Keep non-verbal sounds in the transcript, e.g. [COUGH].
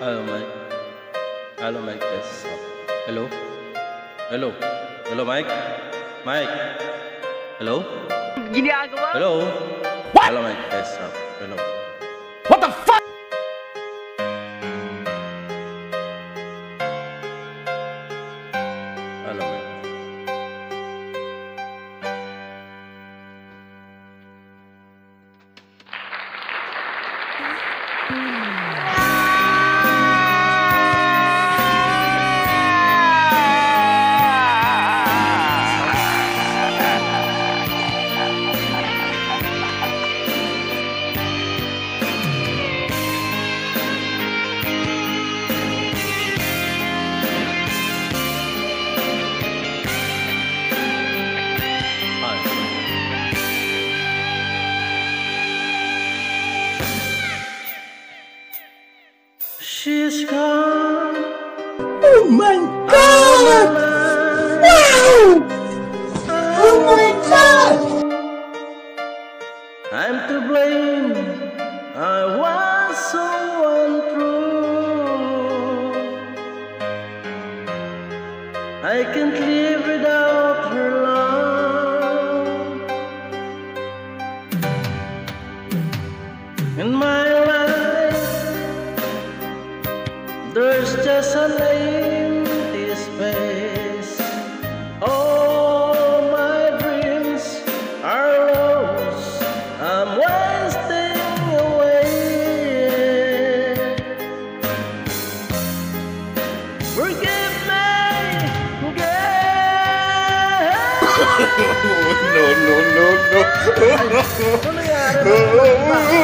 Hello, Mike. Yes. Hello? Hello? Hello, Mike? Mike? Hello? Ginagawa? Hello? What? Hello, Mike. Yes. Hello? What the fuck? Hello, She's gone. Oh my god! Wow! Oh my god! I'm to blame. I was so untrue. I can't live without her love. In my There's just an empty space. All my dreams are lost. I'm wasting away. Forgive me, girl. [LAUGHS] no, no, no, no.